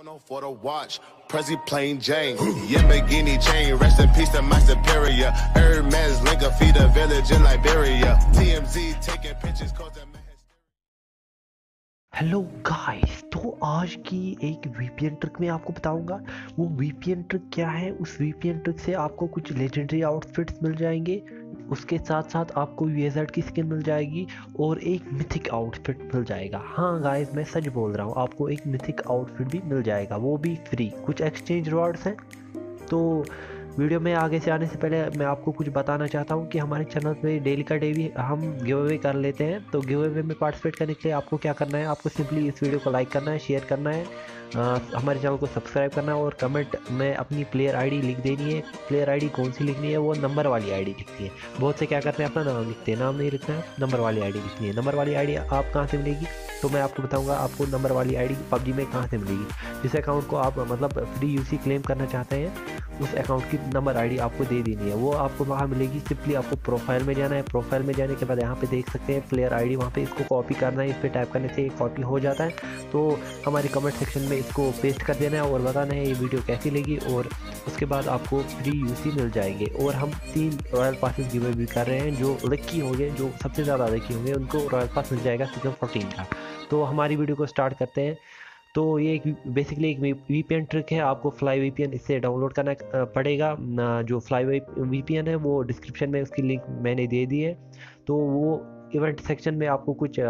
Porno for the watch, Prezi plain Jane, Yamagini chain, rest in peace to my superior. Hermes Linker feed a village in Liberia. TMZ taking pictures cause the hello guys तो आज की एक VPN trick में आपको बताऊँगा वो VPN trick क्या है उस वीपीएन ट्रिक से आपको कुछ लेजेंडरी आउटफिट्स मिल जाएँगे उसके साथ साथ आपको वीएजेड की स्किन मिल जाएगी और एक मिथिक आउटफिट मिल जाएगा। हाँ गाइस मैं सच बोल रहा हूँ, आपको एक मिथिक आउटफिट भी मिल जाएगा, वो भी फ्री कुछ एक्सचेंज रिवार्ड्स हैं? तो वीडियो में आगे से आने से पहले मैं आपको कुछ बताना चाहता हूँ कि हमारे चैनल पे डेली का डेली हम गिव अवे कर लेते हैं। तो गिव अवे में पार्टिसिपेट करने के लिए आपको क्या करना है? आपको सिंपली इस वीडियो को लाइक करना है शेयर करना है। हमारे चैनल को सब्सक्राइब करना और कमेंट में अपनी प्लेयर आईडी लिख देनी है। प्लेयर आईडी कौन सी लिखनी है? वो नंबर वाली आईडी लिखती है। बहुत से क्या करते हैं, अपना नाम लिखते हैं। नाम नहीं लिखना है नंबर वाली आईडी लिखनी है। नंबर वाली आईडी आप कहाँ से मिलेगी? तो मैं आपको बताऊँगा, आपको नंबर वाली आईडी पबजी में कहाँ से मिलेगी। जिस अकाउंट को आप मतलब फ्री यूसी क्लेम करना चाहते हैं उस अकाउंट की नंबर आईडी आपको दे देनी है। वो आपको वहाँ मिलेगी सिंपली आपको प्रोफ़ाइल में जाना है। प्रोफ़ाइल में जाने के बाद यहाँ पे देख सकते हैं प्लेयर आईडी वहाँ पे इसको कॉपी करना है। इस पर टाइप करने से कॉपी हो जाता है। तो हमारे कमेंट सेक्शन में इसको पेस्ट कर देना है और बताना है ये वीडियो कैसी लगी और उसके बाद आपको फ्री यूसी मिल जाएँगे। और हम तीन रॉयल पासिस गिवे भी कर रहे हैं जो लक्की होंगे, जो सबसे ज़्यादा लक्की होंगे। उनको रॉयल पास मिल जाएगा सीज़न फोर्टीन का। तो हमारी वीडियो को स्टार्ट करते हैं। तो ये एक बेसिकली एक वी पी ट्रिक है, आपको फ्लाई वीपीएन इससे डाउनलोड करना पड़ेगा। जो फ्लाई वी पी है, वो डिस्क्रिप्शन में उसकी लिंक मैंने दे दी है। तो वो इवेंट सेक्शन में आपको कुछ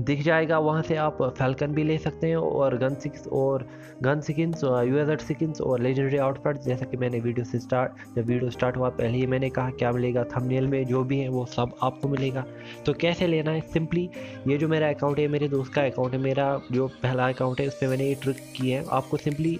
दिख जाएगा, वहाँ से आप फैल्कन भी ले सकते हैं और गन सिक्स और गन सिकिन्स यू एज सिकिन्स और लेजेंडरी आउटफिट जैसा कि मैंने वीडियो से स्टार्ट जब वीडियो स्टार्ट हुआ, पहले ही मैंने कहा क्या मिलेगा थंबनेल में, जो भी है वो सब आपको मिलेगा। तो कैसे लेना है? सिंपली ये जो मेरा अकाउंट है, मेरे दोस्त का अकाउंट है, मेरा जो पहला अकाउंट है, उस पर मैंने ये ट्रिक की है। आपको सिंपली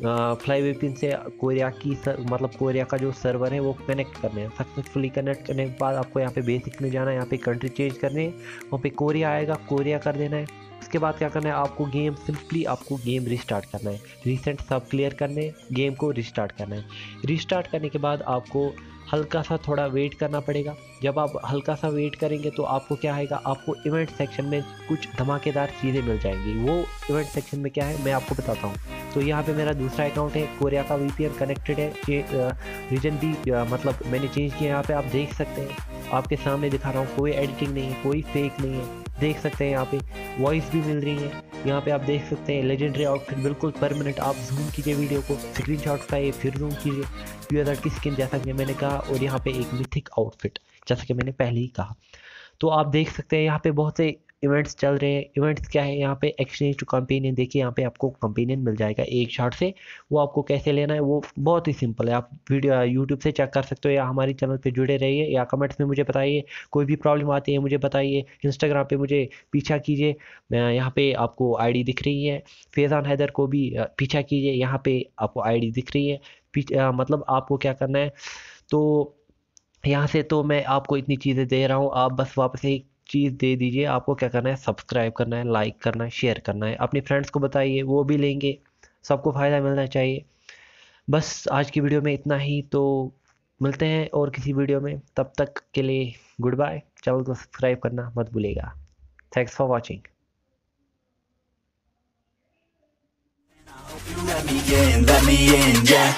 फ्लाई वेपिन से कोरिया की सर, मतलब कोरिया का जो सर्वर है वो कनेक्ट करने हैं। सक्सेसफुली कनेक्ट करने के बाद आपको यहाँ पे बेसिक में जाना है यहाँ पे कंट्री चेंज करनी है वहाँ पे कोरिया आएगा कोरिया कर देना है। उसके बाद क्या करना है आपको गेम सिंपली आपको गेम रिस्टार्ट करना है। रिसेंट सब क्लियर करने गेम को रिस्टार्ट करना है। रिस्टार्ट करने के बाद आपको हल्का सा थोड़ा वेट करना पड़ेगा। जब आप हल्का सा वेट करेंगे तो आपको क्या आएगा आपको इवेंट सेक्शन में कुछ धमाकेदार चीज़ें मिल जाएँगी। वो इवेंट सेक्शन में क्या है मैं आपको बताता हूँ। तो यहाँ पे मेरा दूसरा अकाउंट है कोरिया का वी कनेक्टेड है। ये रीजन भी मतलब मैंने चेंज किया यहाँ पे आप देख सकते हैं। आपके सामने दिखा रहा हूँ, कोई एडिटिंग नहीं है, कोई फेक नहीं है। देख सकते हैं यहाँ पे वॉइस भी मिल रही है। यहाँ पे आप देख सकते हैं लेजेंडरी आउटफिट बिल्कुल पर मिनट आप जूम कीजिए वीडियो को स्क्रीन शॉट उठाइए, फिर जूम कीजिए। यू की स्किन जैसा कि मैंने कहा, और यहाँ पे एक मिथिक आउटफिट जैसा कि मैंने पहले ही कहा। तो आप देख सकते हैं यहाँ पे बहुत से इवेंट्स चल रहे हैं। इवेंट्स क्या है? यहाँ पे एक्सचेंज टू कंपेनियन देखिए यहाँ पे आपको कंपेनियन मिल जाएगा एक शॉट से। वो आपको कैसे लेना है? वो बहुत ही सिंपल है। आप वीडियो यूट्यूब से चेक कर सकते हो या हमारे चैनल पे जुड़े रहिए या कमेंट्स में मुझे बताइए। कोई भी प्रॉब्लम आती है मुझे बताइए। इंस्टाग्राम पर मुझे पीछा कीजिए। यहाँ पे आपको आईडी दिख रही है। फैज़ान हैदर को भी पीछा कीजिए। यहाँ पर आपको आईडी दिख रही है। मतलब आपको क्या करना है? तो यहाँ से तो मैं आपको इतनी चीज़ें दे रहा हूँ। आप बस वापस एक चीज़ दे दीजिए। आपको क्या करना है? सब्सक्राइब करना है लाइक करना है शेयर करना है। अपने फ्रेंड्स को बताइए वो भी लेंगे। सबको फ़ायदा मिलना चाहिए। बस आज की वीडियो में इतना ही। तो मिलते हैं और किसी वीडियो में। तब तक के लिए गुड बाय चैनल को सब्सक्राइब करना मत भूलेगा। Thanks for watching let me in, let me in, yeah.